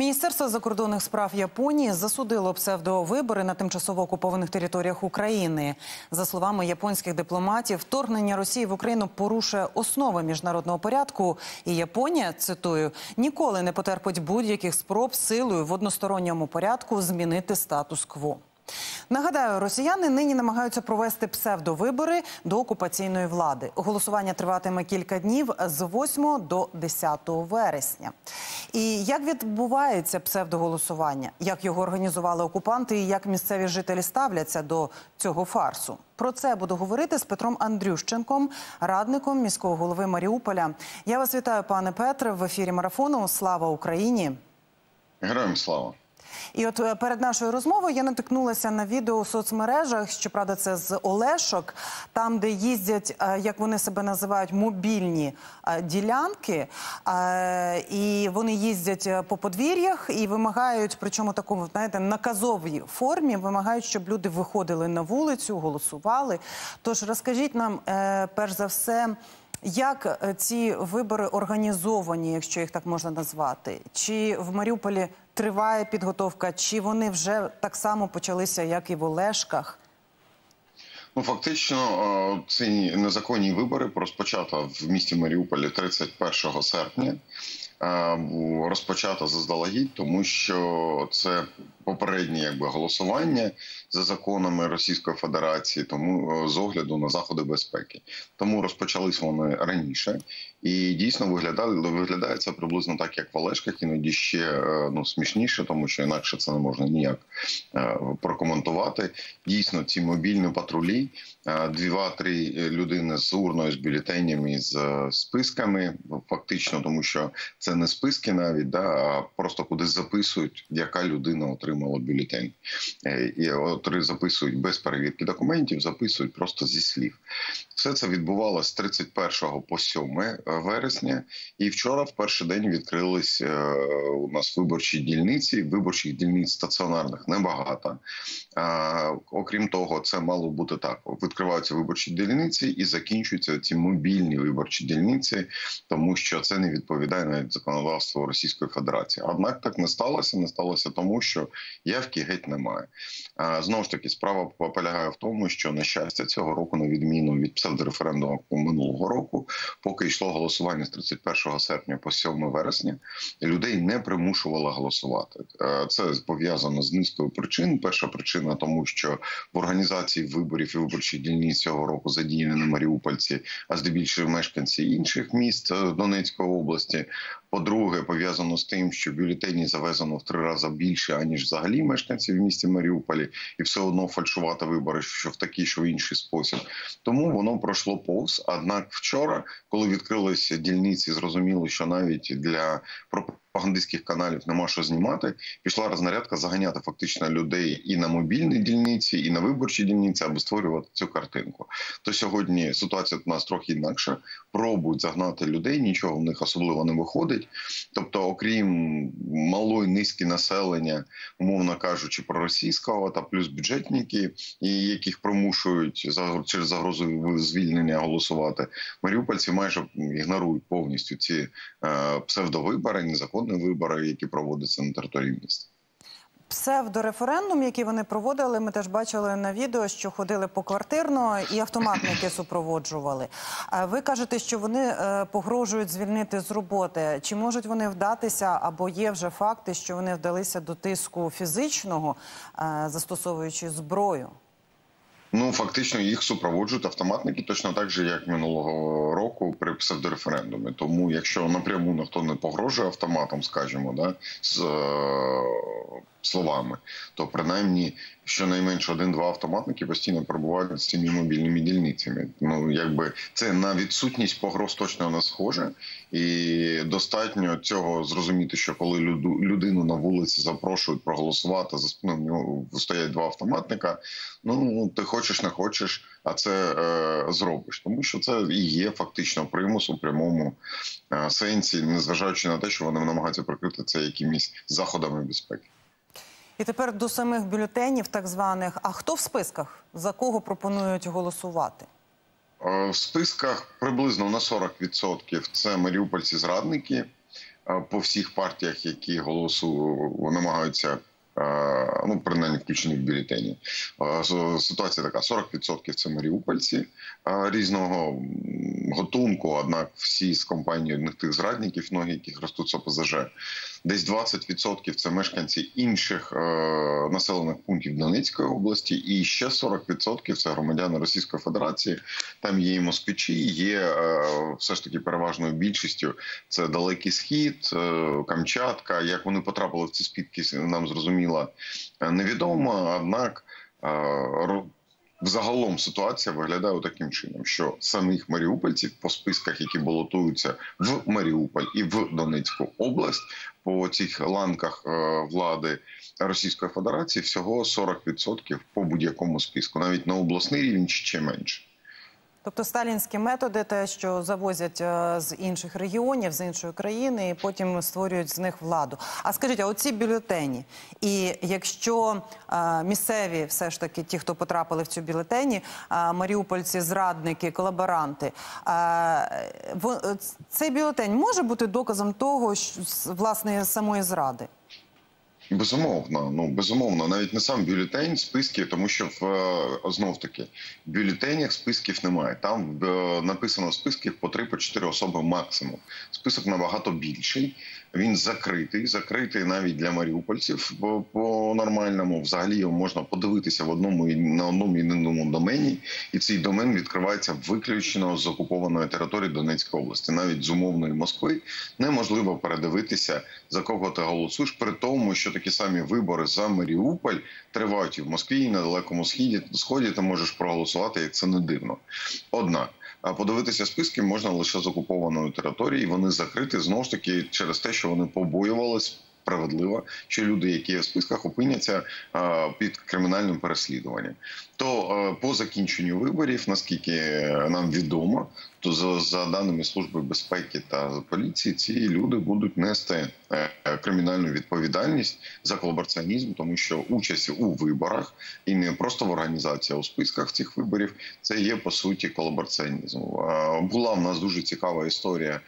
Міністерство закордонних справ Японії засудило псевдовибори на тимчасово окупованих територіях України. За словами японських дипломатів, вторгнення Росії в Україну порушує основи міжнародного порядку. І Японія цитую ніколи не потерпить будь-яких спроб силою в односторонньому порядку змінити статус-кво. Нагадаю, росіяни нині намагаються провести псевдовибори до окупаційної влади. Голосування триватиме кілька днів з 8 до 10 вересня. І як відбувається псевдоголосування? Як його організували окупанти, і як місцеві жителі ставляться до цього фарсу? Про це буду говорити з Петром Андрющенком, радником міського голови Маріуполя. Я вас вітаю, пане Петре, в ефірі марафону. Слава Україні! Героям слава! І от е, перед нашою розмовою я натикнулася на відео у соцмережах. Щоправда, це з Олешок, там, де їздять, е, як вони себе називають, мобільні е, ділянки, і вони їздять по подвір'ях і вимагають, причому такому знаєте, наказовій формі, вимагають, щоб люди виходили на вулицю, голосували. Тож розкажіть нам перш за все. Як ці вибори організовані, якщо їх так можна назвати, чи в Маріуполі триває підготовка, чи вони вже так само почалися, як і в Олешках? Ну, фактично, ці незаконні вибори розпочато в місті Маріуполі 31 серпня. Розпочато заздалегідь, тому що це попереднє якби голосування за законами Російської Федерації, тому з огляду на заходи безпеки. Тому розпочались вони раніше, і дійсно виглядає виглядає це приблизно так, як в Олешках, іноді ще е, ну смішніше, тому що інакше це не можна ніяк е, прокоментувати. Дійсно, ці мобільні патрулі, е, два-три людини з урною з бюлетенями з списками, фактично, тому що це не списки, навіть да а просто кудись записують, яка людина отримала бюлетень, і от записують без перевірки документів, записують просто зі слів. Все це відбувалося з 31 по 7 вересня, і вчора, в перший день, відкрились е, у нас виборчі дільниці. Виборчих дільниць стаціонарних небагато. Окрім того, це мало бути так: відкриваються виборчі дільниці і закінчуються ці мобільні виборчі дільниці, тому що це не відповідає навіть законодавству Російської Федерації. Однак так не сталося. Не сталося тому, що явки геть немає. Знову ж таки, справа полягає в тому, що на щастя цього року, на відміну від псевдореферендуму минулого року, поки йшло голосування з 31 серпня по 7 вересня, людей не примушувало голосувати. Це пов'язано з низкою причин. Перша причина тому, що в організації виборів і виборчих дільниць цього року задіяні не Маріупольці, а здебільшого мешканці інших міст е, Донецької області. По-друге, пов'язано з тим, що бюлетені завезено в три рази більше аніж взагалі мешканців в місті Маріуполі, і все одно фальшувати вибори, що в такий, що в інший спосіб. Тому воно пройшло повз. Однак, вчора, коли відкрилися дільниці, зрозуміло, що навіть для пропагандистських каналів нема що знімати. Пішла рознарядка заганяти фактично людей і на мобільні дільниці, і на виборчі дільниці, аби створювати цю картинку. То сьогодні ситуація у нас трохи інакша. Пробують загнати людей, нічого в них особливо не виходить. Тобто, окрім малої низки населення, умовно кажучи, проросійського та плюс бюджетники, яких примушують через загрозу звільнення голосувати, маріупольці майже ігнорують повністю ці е, псевдовибори, незаконні вибори, які проводяться на території міста. Псевдореферендум, який вони проводили, ми теж бачили на відео, що ходили по квартирно і автоматники супроводжували. Ви кажете, що вони е, погрожують звільнити з роботи. Чи можуть вони вдатися, або є вже факти, що вони вдалися до тиску фізичного, е, застосовуючи зброю? Ну фактично їх супроводжують автоматники точно так же, як минулого року при псевдореферендумі. Тому, якщо напряму ніхто не погрожує автоматом, скажімо, да з е словами, то принаймні щонайменше один-два автоматники постійно перебувають з цими мобільними дільницями. Ну якби це на відсутність погроз точно не схоже, і достатньо цього зрозуміти, що коли людину на вулиці запрошують проголосувати за спиною в нього стоять два автоматника. Ну ти хочеш, не хочеш, а це е, зробиш, тому що це і є фактично примус у прямому е, сенсі, незважаючи на те, що вони намагаються прикрити це якимись заходами безпеки. І тепер до самих бюлетенів, так званих. А хто в списках за кого пропонують голосувати? Е, в списках приблизно на 40% це маріупольці-зрадники. е, по всіх партіях, які голосу намагаються. е, Ну, принаймні включені в бюлетені. Ситуація така: 40% це маріупольці різного готунку. Однак всі з компанії одних тих зрадників, ноги яких ростуть ОПЗЖ. Десь 20% це мешканці інших е, населених пунктів Донецької області, і ще 40% це громадяни Російської Федерації. Там є і москвичі, є е, все ж таки переважною більшістю. Це далекий схід, е, Камчатка. Як вони потрапили в ці спітки, нам зрозуміло невідомо. Однак Взагалом ситуація виглядає таким чином, що самих маріупольців по списках, які балотуються в Маріуполь і в Донецьку область, по цих ланках е, влади Російської Федерації, всього 40% по будь-якому списку, навіть на обласний рівень ще менше. Тобто сталінські методи, те, що завозять е, з інших регіонів, з іншої країни, і потім створюють з них владу. А скажіть, а оці бюлетені, і якщо е, місцеві, все ж таки, ті, хто потрапили в цю бюлетені, е, маріупольці, зрадники, колаборанти, цей бюлетень може бути доказом того, що власне самої зради? Безумовно, ну безумовно, навіть не сам бюлетень, списки, тому що в е, знов таки в бюлетенях списків немає. Там е, написано списки по три по чотири особи максимум. Список набагато більший. Він закритий, закритий навіть для маріупольців по, нормальному. Взагалі його можна подивитися в одному і на одному єдиному домені, і цей домен відкривається виключно з окупованої території Донецької області, навіть з умовної Москви неможливо передивитися за кого ти голосуєш, при тому, що такі самі вибори за Маріуполь тривають і в Москві, і на далекому східі сході. Ти можеш проголосувати, як це не дивно. Однак. Подивитися списки можна лише з окупованої території. Вони закриті знову ж таки через те, що вони побоювалися справедливо, що люди, які є в списках, опиняться під кримінальним переслідуванням. То е, по закінченню виборів, наскільки нам відомо, то за, за даними служби безпеки та поліції, ці люди будуть нести е, кримінальну відповідальність за колабораціонізм, тому що участь у виборах і не просто в організації, а у списках цих виборів це є по суті колабораціонізм. Е, Була в нас дуже цікава історія.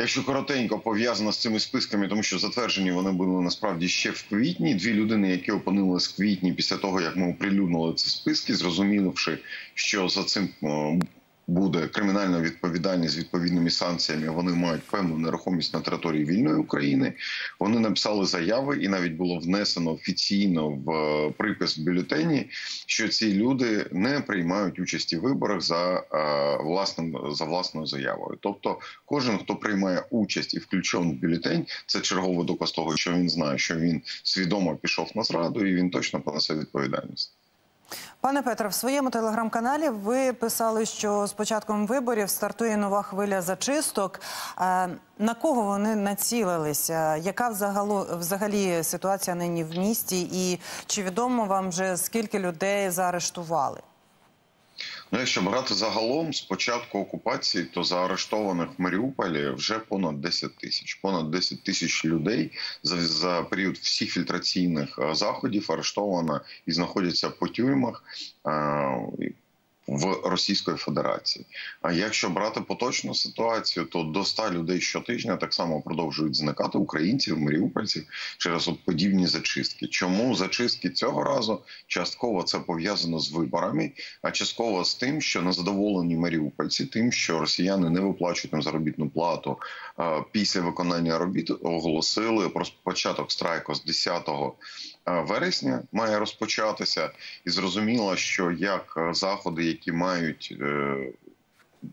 Якщо коротенько пов'язано з цими списками, тому що затверджені вони були насправді ще в квітні. Дві людини, які опинились в квітні після того, як ми оприлюднили ці списки, зрозумівши, що за цим буде кримінальна відповідальність з відповідними санкціями. Вони мають певну нерухомість на території вільної України. Вони написали заяви, і навіть було внесено офіційно в е, припис в бюлетені, що ці люди не приймають участі в виборах за е, власним за власною заявою. Тобто, кожен, хто приймає участь і включений в бюлетень, це черговий доказ того, що він знає, що він свідомо пішов на зраду, і він точно понесе відповідальність. Пане Петре, в своєму телеграм-каналі ви писали, що з початком виборів стартує нова хвиля зачисток. Е, На кого вони націлилися? Яка взагалі ситуація нині в місті? І чи відомо вам вже скільки людей заарештували? Ну, якщо брати загалом з початку окупації, то заарештованих в Маріуполі вже понад 10 тисяч. Понад 10 тисяч людей за, за період всіх фільтраційних е, заходів арештовано і знаходяться по тюрмах. В Російської Федерації. А якщо брати поточну ситуацію, то до 100 людей щотижня так само продовжують зникати українців, маріупольців через подібні зачистки. Чому зачистки цього разу частково це пов'язано з виборами, а частково з тим, що незадоволені маріупольці, тим, що росіяни не виплачують їм заробітну плату після виконання робіт, оголосили про початок страйку з 10 вересня має розпочатися, і зрозуміло, що як е, заходи, які мають е,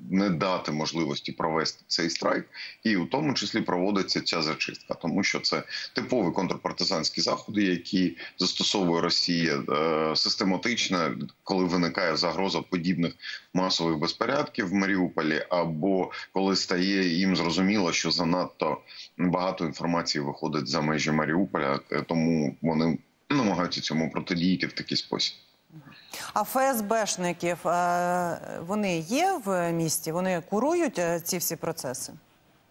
не дати можливості провести цей страйк, і у тому числі проводиться ця зачистка, тому що це типові контрпартизанські заходи, які застосовує Росія е, систематично, коли виникає загроза подібних масових безпорядків в Маріуполі, або коли стає їм зрозуміло, що занадто багато інформації виходить за межі Маріуполя, е, тому вони намагаються цьому протидіяти в такий спосіб. А ФСБшників е, вони є в місті? Вони курують е, ці всі процеси?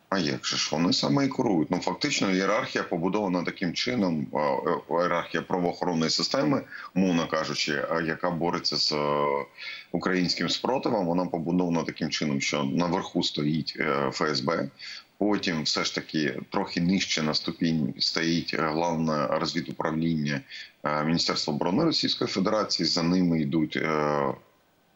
А як же ж вони саме і керують? Ну фактично ієрархія побудована таким чином, е, ієрархія правоохоронної системи, мовно кажучи, яка бореться з українським спротивом. Вона побудована таким чином, що наверху стоїть ФСБ. Потім, все ж таки, трохи нижче на ступінь стоїть е, головне розвідуправління е, Міністерства оборони Російської Федерації. За ними йдуть.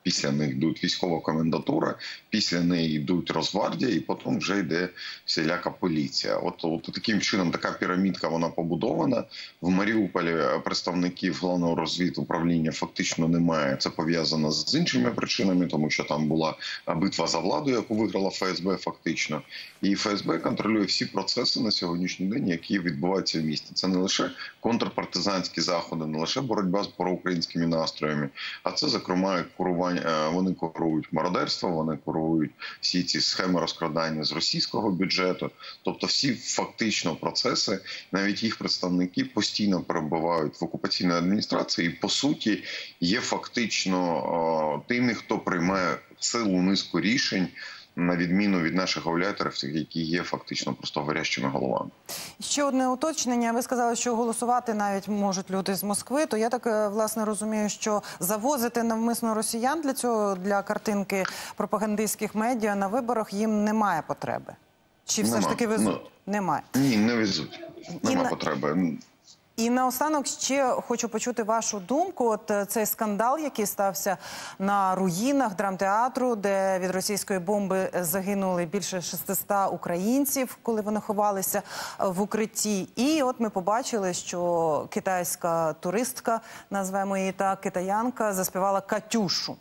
Е, Після них йдуть військова комендатура, після неї йдуть Росгвардія, і потім вже йде всіляка поліція. От, от таким чином така пірамідка вона побудована. В Маріуполі представників головного розвідуправління фактично немає. Це пов'язано з іншими причинами, тому що там була битва за владу, яку виграла ФСБ, фактично. І ФСБ контролює всі процеси на сьогоднішній день, які відбуваються в місті. Це не лише контрпартизанські заходи, не лише боротьба з проукраїнськими настроями, а це зокрема курування. Е, Вони корують мародерство, вони корують всі ці схеми розкрадання з російського бюджету. Тобто, всі фактично процеси, навіть їх представники постійно перебувають в окупаційній адміністрації, і по суті є фактично тими, хто приймає цілу низку рішень. На відміну від наших гауляторів, які є фактично просто горящими головами. Ще одне уточнення. Ви сказали, що голосувати навіть можуть люди з Москви. То я так е, власне розумію, що завозити навмисно росіян для цього для картинки пропагандистських медіа на виборах їм немає потреби. Чи все ж таки везуть? Ну, Немає. Ні, не везуть. Нема на- потреби. І наостанок ще хочу почути вашу думку. От е, цей скандал, який стався на руїнах драмтеатру, де від російської бомби загинули більше 600 українців, коли вони ховалися е, в укритті. І от ми побачили, що китайська туристка, назвемо її так, китаянка, заспівала Катюшу.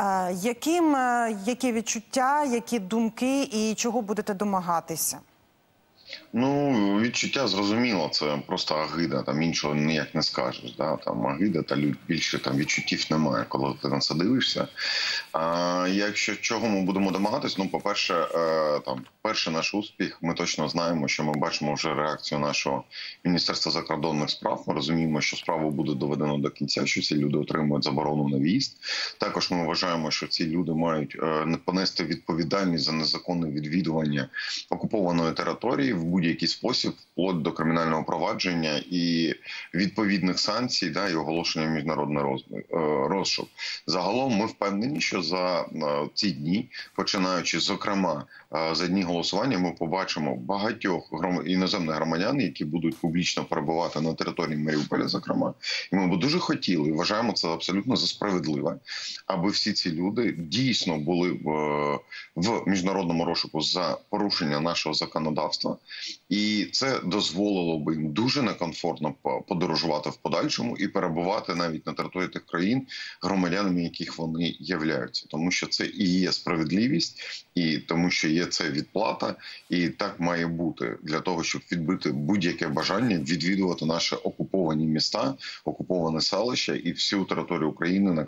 Е, Яким які відчуття, які думки і чого будете домагатися? Ну, відчуття зрозуміло, це просто агида, там іншого ніяк не скажеш. Да? Там агида та більше там відчуттів немає, коли ти на це дивишся. А якщо чого ми будемо домагатись, ну, по-перше, е, там перший наш успіх, ми точно знаємо, що ми бачимо вже реакцію нашого міністерства закордонних справ. Ми розуміємо, що справу буде доведено до кінця, що ці люди отримують заборону на в'їзд. Також ми вважаємо, що ці люди мають е, не понести відповідальність за незаконне відвідування окупованої території в будь-який спосіб, вплоть до кримінального провадження і відповідних санкцій, да і оголошення міжнародного е, розшук. Загалом ми впевнені, що за е, ці дні, починаючи зокрема е, за дні голосування, ми побачимо багатьох іноземних громадян, які будуть публічно перебувати на території Маріуполя, зокрема, і ми б дуже хотіли вважаємо це абсолютно за справедливе, аби всі ці люди дійсно були в, в міжнародному розшуку за порушення нашого законодавства, і це дозволило би їм дуже некомфортно по- подорожувати в подальшому і перебувати навіть на території тих країн, громадянами яких вони являються, тому що це і є справедливість, і тому, що є це відплата, і так має бути для того, щоб відбити будь-яке бажання відвідувати наші окуповані міста, окуповане селище і всю територію України, на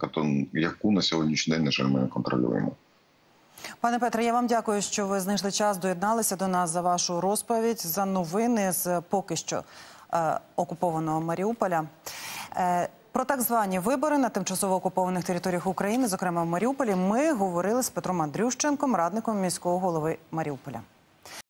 яку на сьогоднішній день на жаль, ми не контролюємо. Пане Петре, я вам дякую, що ви знайшли час, доєдналися до нас за вашу розповідь, за новини з поки що е, окупованого Маріуполя. Е, про так звані вибори на тимчасово окупованих територіях України, зокрема в Маріуполі, ми говорили з Петром Андрющенком, радником міського голови Маріуполя.